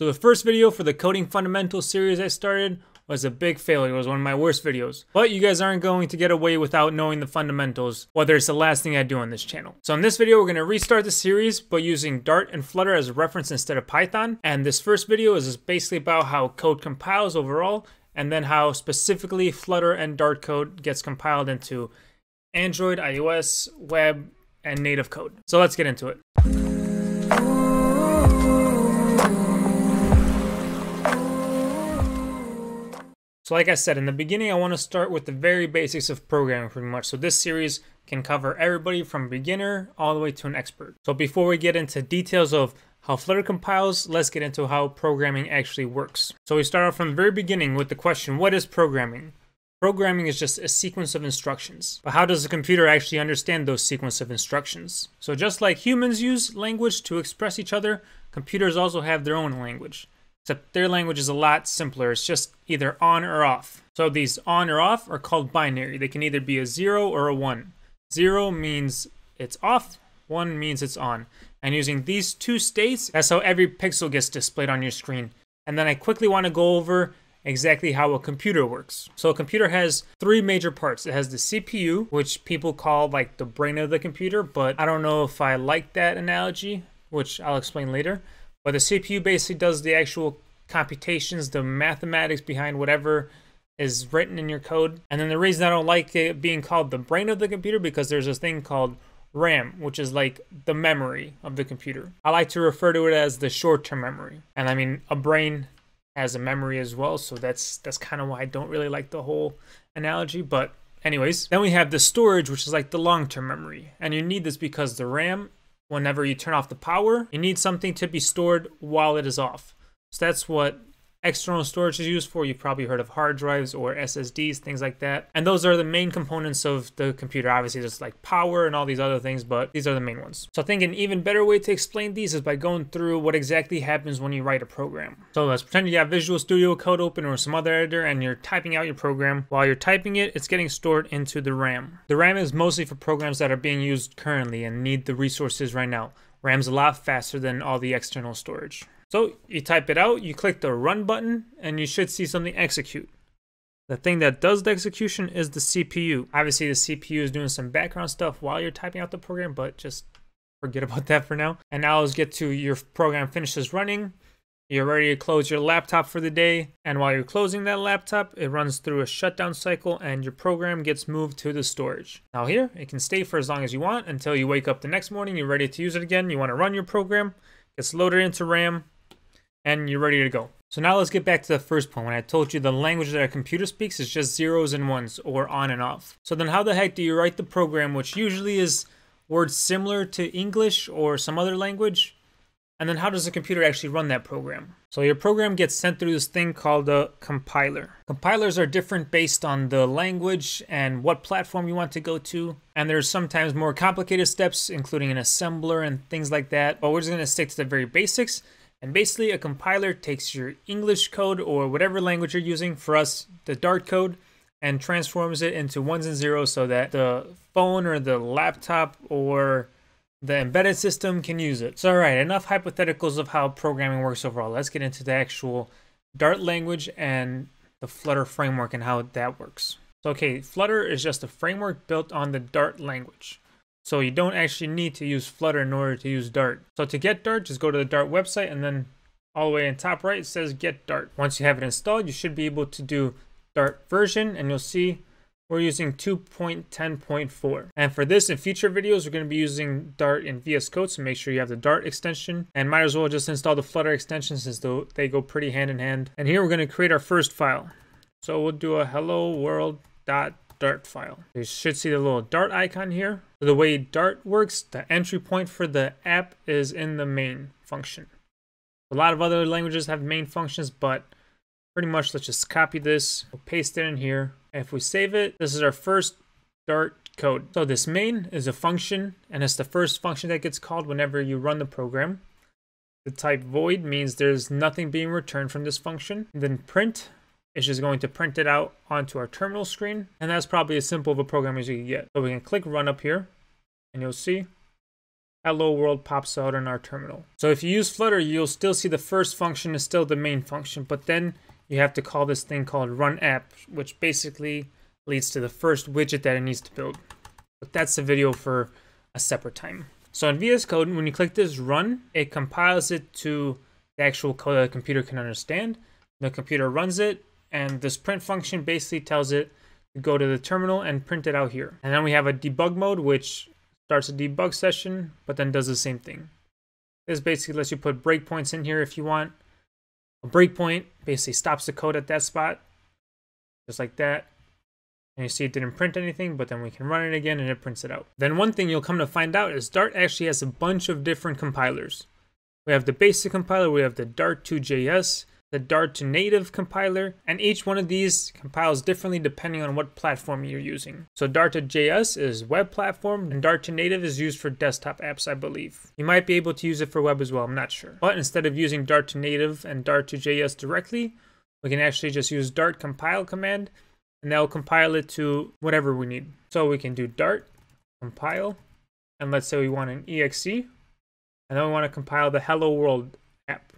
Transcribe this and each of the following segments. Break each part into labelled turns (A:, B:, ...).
A: So the first video for the Coding Fundamentals series I started was a big failure. It was one of my worst videos. But you guys aren't going to get away without knowing the fundamentals, whether it's the last thing I do on this channel. So in this video, we're going to restart the series by using Dart and Flutter as a reference instead of Python. And this first video is basically about how code compiles overall, and then how specifically Flutter and Dart code gets compiled into Android, iOS, web, and native code. So let's get into it. So like I said, in the beginning, I want to start with the very basics of programming pretty much. So this series can cover everybody from beginner all the way to an expert. So before we get into details of how Flutter compiles, let's get into how programming actually works. So we start off from the very beginning with the question, what is programming? Programming is just a sequence of instructions. But how does the computer actually understand those sequence of instructions? So just like humans use language to express each other, computers also have their own language except their language is a lot simpler. It's just either on or off. So these on or off are called binary. They can either be a 0 or a 1. 0 means it's off, 1 means it's on. And using these two states, that's how every pixel gets displayed on your screen. And then I quickly want to go over exactly how a computer works. So a computer has three major parts. It has the CPU, which people call like the brain of the computer, but I don't know if I like that analogy, which I'll explain later. But the CPU basically does the actual computations, the mathematics behind whatever is written in your code. And then the reason I don't like it being called the brain of the computer because there's this thing called RAM, which is like the memory of the computer. I like to refer to it as the short-term memory. And I mean, a brain has a memory as well, so that's that's kind of why I don't really like the whole analogy, but anyways, then we have the storage, which is like the long-term memory. And you need this because the RAM whenever you turn off the power, you need something to be stored while it is off. So that's what external storage is used for. You've probably heard of hard drives or SSDs, things like that. And those are the main components of the computer. Obviously, there's like power and all these other things, but these are the main ones. So I think an even better way to explain these is by going through what exactly happens when you write a program. So let's pretend you have Visual Studio Code open or some other editor and you're typing out your program. While you're typing it, it's getting stored into the RAM. The RAM is mostly for programs that are being used currently and need the resources right now. RAM's a lot faster than all the external storage. So you type it out, you click the run button, and you should see something execute. The thing that does the execution is the CPU. Obviously the CPU is doing some background stuff while you're typing out the program, but just forget about that for now. And now let's get to your program finishes running. You're ready to close your laptop for the day. And while you're closing that laptop, it runs through a shutdown cycle and your program gets moved to the storage. Now here, it can stay for as long as you want until you wake up the next morning, you're ready to use it again. You want to run your program, gets loaded into RAM, and you're ready to go. So now let's get back to the first point when I told you the language that a computer speaks is just zeros and ones or on and off. So then how the heck do you write the program which usually is words similar to English or some other language? And then how does the computer actually run that program? So your program gets sent through this thing called a compiler. Compilers are different based on the language and what platform you want to go to. And there's sometimes more complicated steps, including an assembler and things like that. But we're just gonna stick to the very basics and basically, a compiler takes your English code or whatever language you're using, for us, the Dart code, and transforms it into ones and zeros so that the phone or the laptop or the embedded system can use it. So, all right, enough hypotheticals of how programming works overall. Let's get into the actual Dart language and the Flutter framework and how that works. So, okay, Flutter is just a framework built on the Dart language. So you don't actually need to use Flutter in order to use Dart. So to get Dart, just go to the Dart website and then all the way in top right, it says get Dart. Once you have it installed, you should be able to do Dart version and you'll see we're using 2.10.4. And for this and future videos, we're going to be using Dart in VS Code, so make sure you have the Dart extension. And might as well just install the Flutter extension since they go pretty hand in hand. And here we're going to create our first file. So we'll do a hello world Dart file. You should see the little Dart icon here. So the way Dart works, the entry point for the app is in the main function. A lot of other languages have main functions, but pretty much let's just copy this, we'll paste it in here. If we save it, this is our first Dart code. So this main is a function, and it's the first function that gets called whenever you run the program. The type void means there's nothing being returned from this function. And then print it's just going to print it out onto our terminal screen. And that's probably as simple of a program as you can get. So we can click run up here and you'll see hello world pops out in our terminal. So if you use Flutter, you'll still see the first function is still the main function, but then you have to call this thing called run app, which basically leads to the first widget that it needs to build. But that's a video for a separate time. So in VS Code, when you click this run, it compiles it to the actual code that the computer can understand. The computer runs it, and this print function basically tells it to go to the terminal and print it out here. And then we have a debug mode, which starts a debug session, but then does the same thing. This basically lets you put breakpoints in here if you want. A breakpoint basically stops the code at that spot, just like that. And you see it didn't print anything, but then we can run it again and it prints it out. Then one thing you'll come to find out is Dart actually has a bunch of different compilers. We have the basic compiler, we have the Dart2JS, the Dart to native compiler, and each one of these compiles differently depending on what platform you're using. So Dart to JS is web platform, and Dart to native is used for desktop apps, I believe. You might be able to use it for web as well, I'm not sure. But instead of using Dart to native and Dart to JS directly, we can actually just use Dart compile command, and that will compile it to whatever we need. So we can do Dart compile, and let's say we want an exe, and then we want to compile the hello world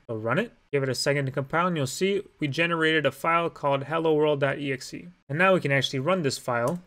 A: So run it Give it a second to compile and you'll see we generated a file called hello world.exe. And now we can actually run this file.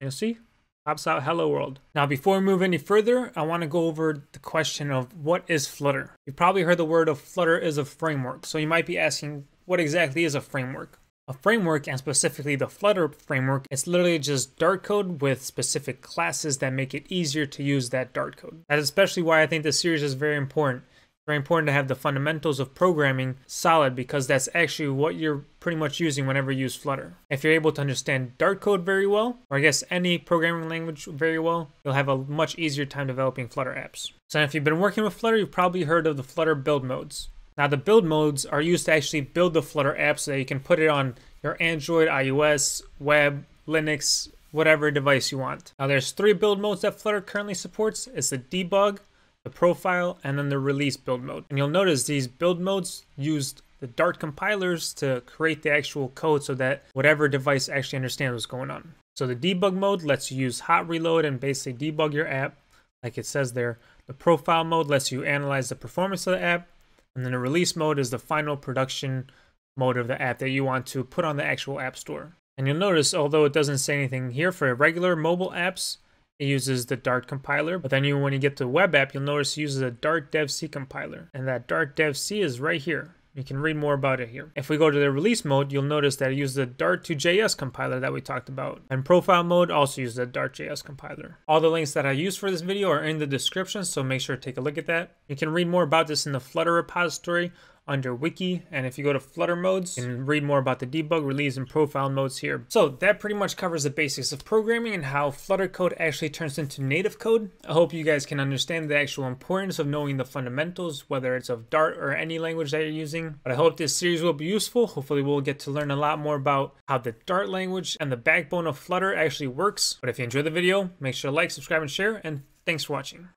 A: You'll see pops out hello world. Now before we move any further, I want to go over the question of what is Flutter. You've probably heard the word of Flutter is a framework. So you might be asking what exactly is a framework? A framework, and specifically the Flutter framework, it's literally just Dart code with specific classes that make it easier to use that Dart code. That's especially why I think this series is very important very important to have the fundamentals of programming solid because that's actually what you're pretty much using whenever you use Flutter. If you're able to understand Dart code very well, or I guess any programming language very well, you'll have a much easier time developing Flutter apps. So if you've been working with Flutter, you've probably heard of the Flutter build modes. Now the build modes are used to actually build the Flutter app so that you can put it on your Android, iOS, web, Linux, whatever device you want. Now there's three build modes that Flutter currently supports. It's the debug, the profile, and then the release build mode. And you'll notice these build modes used the Dart compilers to create the actual code so that whatever device actually understands what's going on. So the debug mode lets you use hot reload and basically debug your app, like it says there. The profile mode lets you analyze the performance of the app. And then the release mode is the final production mode of the app that you want to put on the actual app store. And you'll notice, although it doesn't say anything here for regular mobile apps, it uses the Dart compiler, but then you, when you get to web app, you'll notice it uses a Dart Dev C compiler, and that Dart Dev C is right here. You can read more about it here. If we go to the release mode, you'll notice that it uses the Dart2JS compiler that we talked about. And profile mode also uses the Dart2JS compiler. All the links that I use for this video are in the description, so make sure to take a look at that. You can read more about this in the Flutter repository under wiki and if you go to flutter modes mm-hmm. and read more about the debug release and profile modes here. So that pretty much covers the basics of programming and how flutter code actually turns into native code. I hope you guys can understand the actual importance of knowing the fundamentals whether it's of dart or any language that you're using. But i hope this series will be useful. Hopefully we'll get to learn a lot more about how the dart language and the backbone of flutter actually works. But if you enjoyed the video make sure to like subscribe and share and thanks for watching